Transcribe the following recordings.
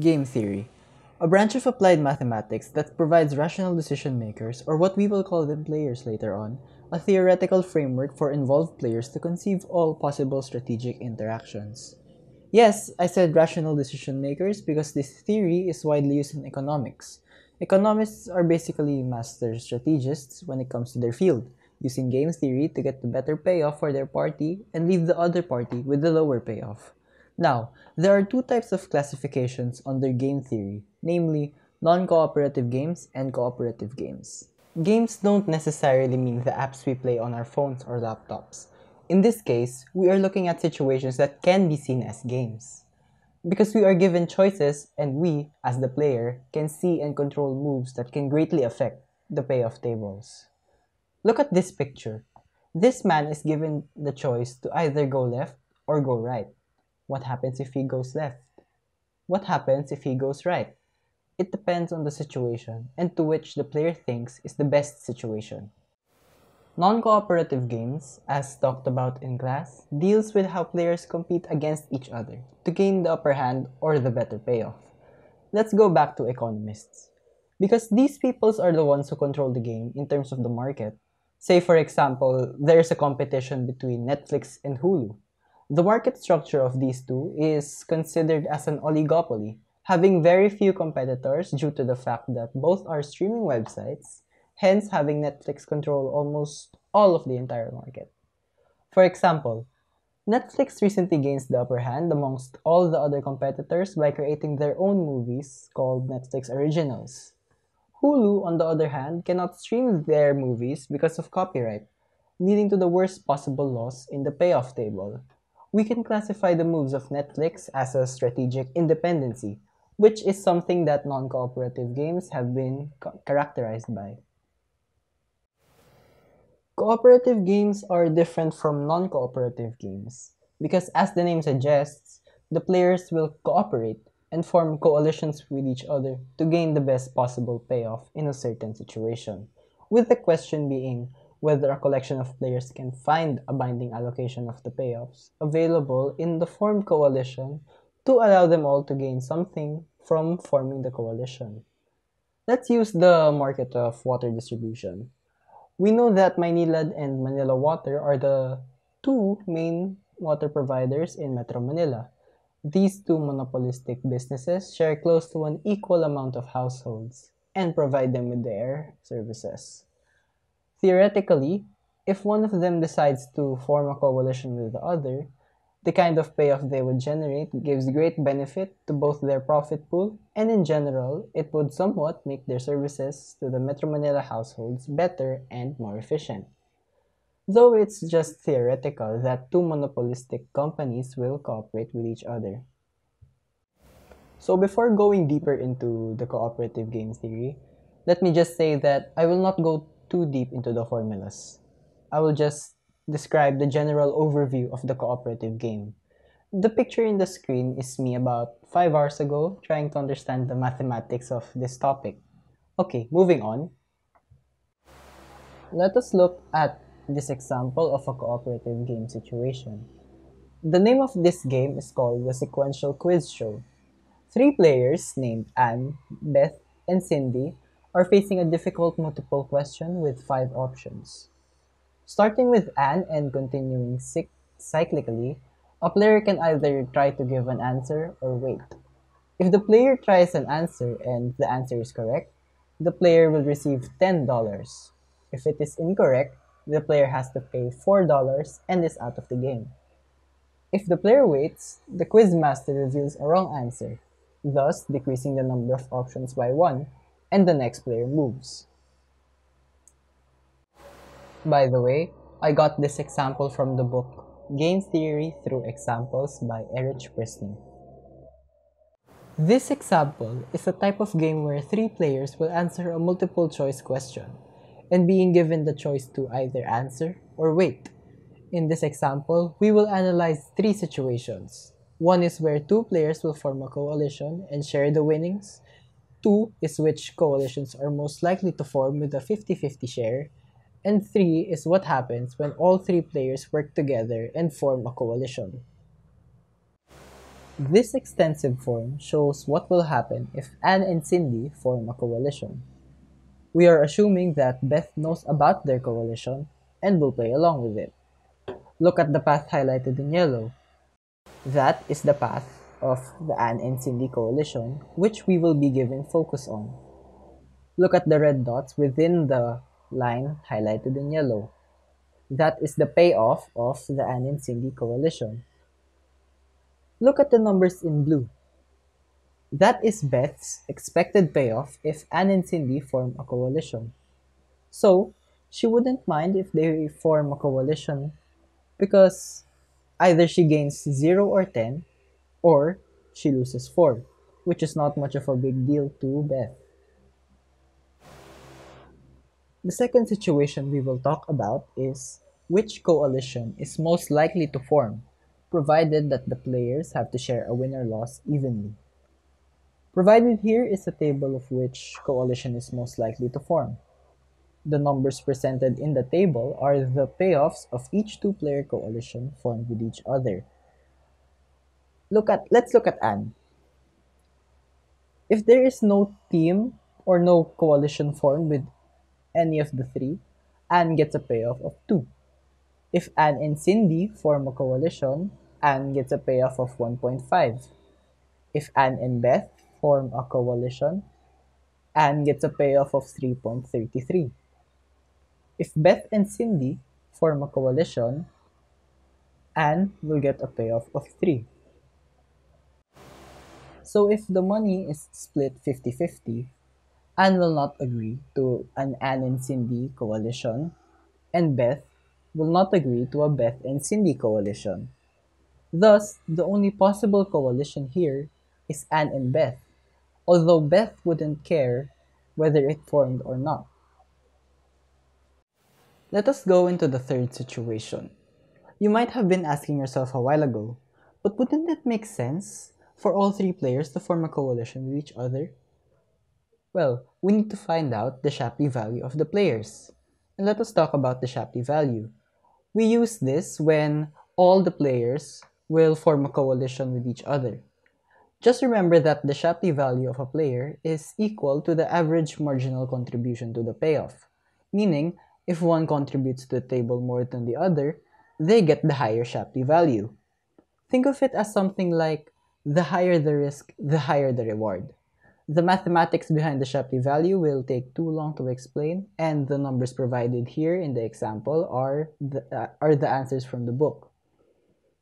Game theory, a branch of applied mathematics that provides rational decision makers, or what we will call them players later on, a theoretical framework for involved players to conceive all possible strategic interactions. Yes, I said rational decision makers because this theory is widely used in economics. Economists are basically master strategists when it comes to their field, using game theory to get the better payoff for their party and leave the other party with the lower payoff. Now, there are two types of classifications under game theory, namely non-cooperative games and cooperative games. Games don't necessarily mean the apps we play on our phones or laptops. In this case, we are looking at situations that can be seen as games. Because we are given choices and we, as the player, can see and control moves that can greatly affect the payoff tables. Look at this picture. This man is given the choice to either go left or go right. What happens if he goes left? What happens if he goes right? It depends on the situation and to which the player thinks is the best situation. Non-cooperative games, as talked about in class, deals with how players compete against each other to gain the upper hand or the better payoff. Let's go back to economists. Because these peoples are the ones who control the game in terms of the market. Say for example, there's a competition between Netflix and Hulu. The market structure of these two is considered as an oligopoly, having very few competitors due to the fact that both are streaming websites, hence having Netflix control almost all of the entire market. For example, Netflix recently gains the upper hand amongst all the other competitors by creating their own movies called Netflix Originals. Hulu, on the other hand, cannot stream their movies because of copyright, leading to the worst possible loss in the payoff table we can classify the moves of Netflix as a strategic independency, which is something that non-cooperative games have been characterized by. Cooperative games are different from non-cooperative games because as the name suggests, the players will cooperate and form coalitions with each other to gain the best possible payoff in a certain situation, with the question being whether a collection of players can find a binding allocation of the payoffs available in the formed coalition to allow them all to gain something from forming the coalition. Let's use the market of water distribution. We know that Maynilad and Manila Water are the two main water providers in Metro Manila. These two monopolistic businesses share close to an equal amount of households and provide them with their services. Theoretically, if one of them decides to form a coalition with the other, the kind of payoff they would generate gives great benefit to both their profit pool and in general, it would somewhat make their services to the Metro Manila households better and more efficient. Though it's just theoretical that two monopolistic companies will cooperate with each other. So before going deeper into the cooperative game theory, let me just say that I will not go too deep into the formulas. I will just describe the general overview of the cooperative game. The picture in the screen is me about 5 hours ago trying to understand the mathematics of this topic. Okay, moving on. Let us look at this example of a cooperative game situation. The name of this game is called the Sequential Quiz Show. Three players named Anne, Beth, and Cindy are facing a difficult multiple question with five options. Starting with Anne and continuing cyclically, a player can either try to give an answer or wait. If the player tries an answer and the answer is correct, the player will receive $10. If it is incorrect, the player has to pay $4 and is out of the game. If the player waits, the quizmaster reveals a wrong answer, thus decreasing the number of options by 1 and the next player moves. By the way, I got this example from the book Game Theory Through Examples by Erich Prisner. This example is a type of game where three players will answer a multiple choice question and being given the choice to either answer or wait. In this example, we will analyze three situations. One is where two players will form a coalition and share the winnings. Two is which coalitions are most likely to form with a 50-50 share. And three is what happens when all three players work together and form a coalition. This extensive form shows what will happen if Anne and Cindy form a coalition. We are assuming that Beth knows about their coalition and will play along with it. Look at the path highlighted in yellow. That is the path of the Anne and Cindy coalition, which we will be giving focus on. Look at the red dots within the line highlighted in yellow. That is the payoff of the Anne and Cindy coalition. Look at the numbers in blue. That is Beth's expected payoff if Anne and Cindy form a coalition. So, she wouldn't mind if they form a coalition because either she gains 0 or 10 or she loses 4, which is not much of a big deal to Beth. The second situation we will talk about is which coalition is most likely to form provided that the players have to share a win-or-loss evenly. Provided here is a table of which coalition is most likely to form. The numbers presented in the table are the payoffs of each two-player coalition formed with each other. Look at let's look at Anne. If there is no team or no coalition formed with any of the three, Anne gets a payoff of 2. If Anne and Cindy form a coalition, Anne gets a payoff of 1.5. If Anne and Beth form a coalition, Anne gets a payoff of 3.33. If Beth and Cindy form a coalition, Anne will get a payoff of 3. So if the money is split 50-50, Anne will not agree to an Anne and Cindy coalition, and Beth will not agree to a Beth and Cindy coalition. Thus, the only possible coalition here is Anne and Beth, although Beth wouldn't care whether it formed or not. Let us go into the third situation. You might have been asking yourself a while ago, but wouldn't it make sense for all three players to form a coalition with each other? Well, we need to find out the Shapley value of the players. And let us talk about the Shapley value. We use this when all the players will form a coalition with each other. Just remember that the Shapley value of a player is equal to the average marginal contribution to the payoff, meaning if one contributes to the table more than the other, they get the higher Shapley value. Think of it as something like the higher the risk, the higher the reward. The mathematics behind the Shapley value will take too long to explain, and the numbers provided here in the example are the, uh, are the answers from the book.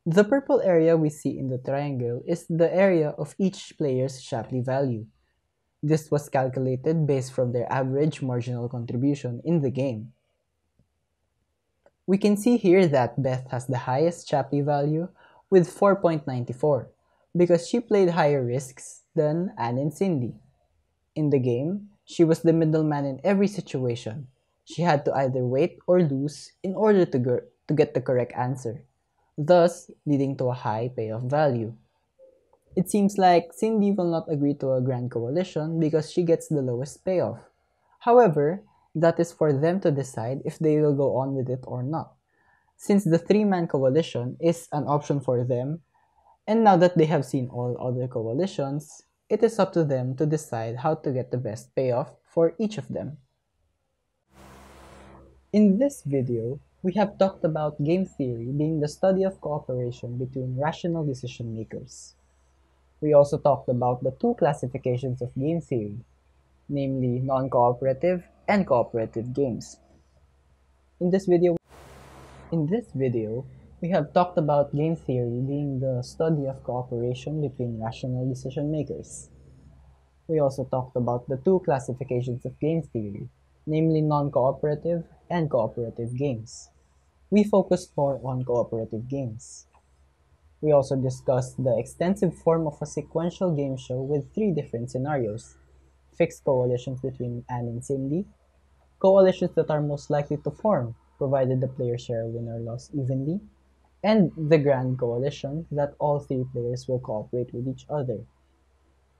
The purple area we see in the triangle is the area of each player's Shapley value. This was calculated based from their average marginal contribution in the game. We can see here that Beth has the highest Shapley value with 4.94 because she played higher risks than Anne and Cindy. In the game, she was the middleman in every situation. She had to either wait or lose in order to, to get the correct answer thus leading to a high payoff value. It seems like Cindy will not agree to a grand coalition because she gets the lowest payoff. However, that is for them to decide if they will go on with it or not. Since the three-man coalition is an option for them, and now that they have seen all other coalitions, it is up to them to decide how to get the best payoff for each of them. In this video, we have talked about game theory being the study of cooperation between rational decision makers. We also talked about the two classifications of game theory, namely non-cooperative and cooperative games. In this video, in this video, we have talked about game theory being the study of cooperation between rational decision makers. We also talked about the two classifications of game theory, namely non-cooperative and cooperative games we focused more on cooperative games. We also discussed the extensive form of a sequential game show with three different scenarios. Fixed coalitions between Anne and Cindy, coalitions that are most likely to form, provided the players share win or loss evenly, and the grand coalition that all three players will cooperate with each other.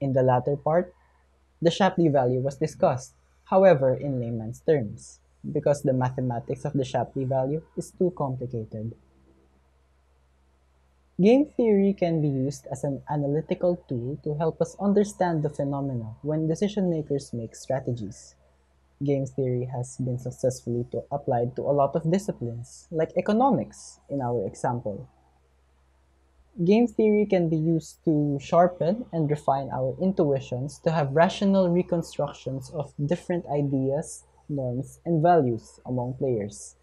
In the latter part, the Shapley value was discussed, however in layman's terms because the mathematics of the Shapley value is too complicated. Game theory can be used as an analytical tool to help us understand the phenomena when decision makers make strategies. Game theory has been successfully to, applied to a lot of disciplines, like economics in our example. Game theory can be used to sharpen and refine our intuitions to have rational reconstructions of different ideas, norms, and values among players.